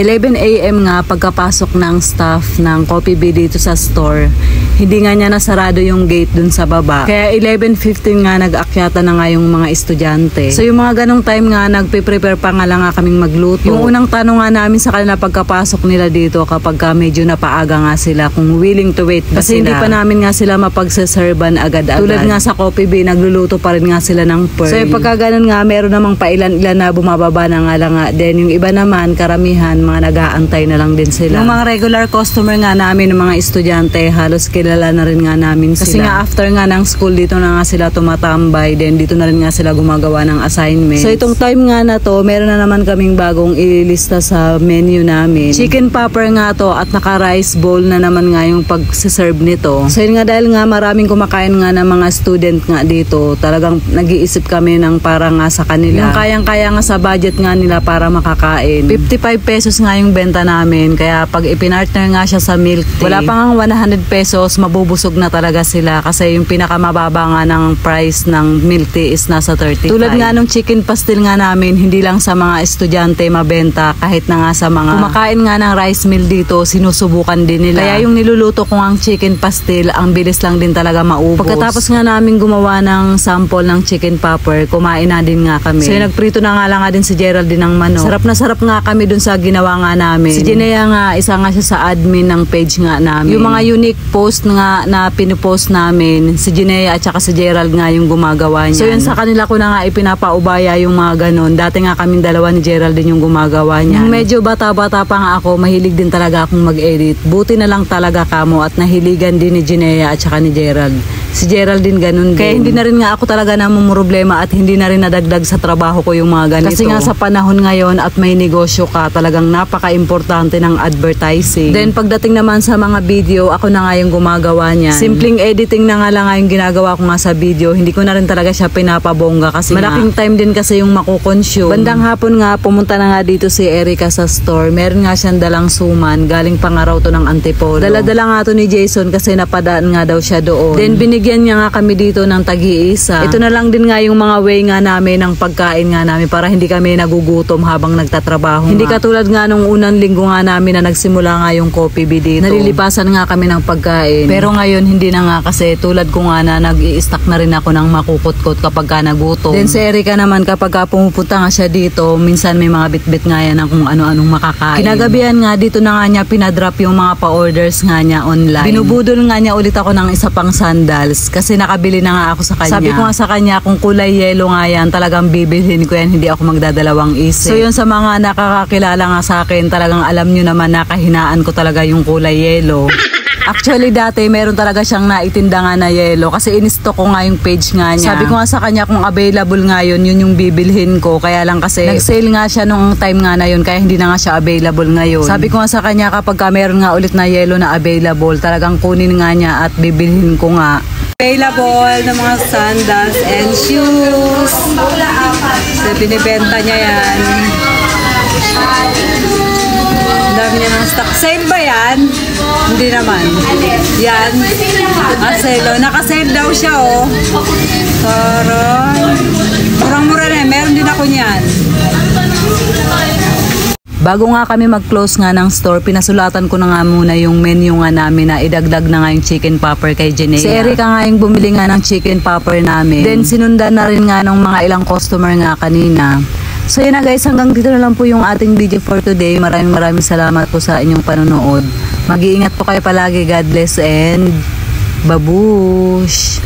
11 a.m. nga pagkapasok ng staff ng Coffee Bee dito sa store. Hindi nga niya nasarado yung gate dun sa baba. Kaya 11.15 nga nag-akyata na nga yung mga estudyante. So yung mga ganong time nga nagpe-prepare pa nga lang nga kaming magluto. Yung unang tanong nga namin sa kanila pagkapasok nila dito kapag ka medyo napaaga nga sila kung willing to wait ba Kasi hindi pa namin nga sila mapagsaserban agad-agad. Tulad nga sa Coffee Bee, nagluluto pa rin nga sila ng pearl. So yung pagka ganun nga, meron namang pailan-ilan na bumababa na nga lang nga. Then yung iba naman, karamihan, mga nag-aantay na lang din sila. Yung mga regular customer nga namin, ng mga estudyante, halos kilala na rin nga namin Kasi sila. nga after nga ng school, dito na nga sila tumatambay. Then dito na rin nga sila gumagawa ng assignments. So itong time nga na to, meron na naman kaming bagong ililista sa menu namin. Chicken popper nga to at naka-rice bowl na naman nga yung pag-serve nito. So yun nga dahil nga maraming kumakain nga ng mga student nga dito, talagang nag-iisip kami ng para nga sa kanila. Yung kayang-kaya nga sa budget nga nila para makakain. 55 pesos nga yung benta namin. Kaya pag ipinartner nga siya sa milk tea, wala pa nga 100 pesos, mabubusog na talaga sila. Kasi yung pinakamababa nga ng price ng milk tea is nasa 35. Tulad nga nung chicken pastil nga namin, hindi lang sa mga estudyante mabenta, kahit na nga sa mga kumakain nga ng rice meal dito, sinusubukan din nila. Kaya yung niluluto ko ang chicken pastil, ang bilis lang din talaga maubos. Pagkatapos nga namin gumawa ng sample ng chicken popper, kumain na din nga kami. So nagprito na nga lang nga din si Geraldine ng manok. Sarap na sarap nga kami dun sa ginawa nga namin. Si Jinea nga, isa nga siya sa admin ng page nga namin. Yung mga unique post nga na pinupost namin, si Jinea at saka si Gerald nga yung gumagawa niya. So yun sa kanila ko na nga ipinapaubaya yung mga ganun. Dati nga kaming dalawa ni Gerald din yung gumagawa niya. Nung medyo bata-bata pa nga ako, mahilig din talaga akong mag-edit. Buti na lang talaga kamo at nahiligan din ni Jinea at saka ni Gerald. Si Geraldine ganun din. Kaya hindi na rin nga ako talaga namumroblema at hindi na rin nadagdag sa trabaho ko yung mga ganito. Kasi nga sa panahon ngayon at may negosyo ka, talagang napaka-importante ng advertising. Then pagdating naman sa mga video, ako na nga yung gumagawa niyan. Simpleng editing na nga lang nga yung ginagawa ko nga sa video. Hindi ko na rin talaga siya pinapabongga kasi malaking time din kasi yung makukonsume. Bandang hapon nga, pumunta na nga dito si Erica sa store. Meron nga siyang dalang suman. Galing pa nga raw to ng Antipolo. Dala-dala nga to ni Jason kasi napadaan nga daw siya doon. Then binigyan niya nga kami dito ng tagi-isa. Ito na lang din nga yung mga way nga namin ng pagkain nga namin para hindi kami nagugutom habang nagtatrabaho. Hindi nga. katulad nga nung unang linggo nga namin na nagsimula nga yung coffee bee dito. Nalilipasan nga kami ng pagkain. Pero ngayon hindi na nga kasi tulad ko nga na nag i-stack na rin ako ng makukutkot kapag ka nagutom. Then si Erika naman kapag ka pumupunta nga siya dito, minsan may mga bitbit nga yan ng kung ano-anong makakain. Kinagabihan nga dito na nga niya pinadrop yung mga pa-orders nga niya online. Binubudol nga niya ulit ako ng isa pang sandals kasi nakabili na nga ako sa kanya. Sabi ko nga sa kanya kung kulay yellow nga yan, talagang bibilhin ko yan, hindi ako magdadalawang isip. So yun sa mga nakakakilala nga sa akin, talagang alam nyo naman na kahinaan ko talaga yung kulay yellow. Actually dati meron talaga siyang naitinda nga na yellow kasi in-stock ko nga yung page nga niya. Sabi ko nga sa kanya kung available nga yun, yun yung bibilhin ko. Kaya lang kasi nag-sale nga siya nung time nga na yun kaya hindi na nga siya available ngayon. Sabi ko nga sa kanya kapag ka meron nga ulit na yellow na available, talagang kunin nga niya at bibilhin ko nga. Available ng mga sandals and shoes. So, binibenta niya yan. Ang dami niya ng stock. Sale ba yan? Hindi naman. Yan. Ah, sale. Naka-sale daw siya, oh. Taray. Bago nga kami mag-close nga ng store, pinasulatan ko na nga muna yung menu nga namin na idagdag na nga yung chicken popper kay Jenea. Si Erica nga yung bumili nga ng chicken popper namin. Then sinundan na rin nga ng mga ilang customer nga kanina. So yun na guys, hanggang dito na lang po yung ating video for today. Maraming maraming salamat po sa inyong panonood. Mag-iingat po kayo palagi. God bless and babush!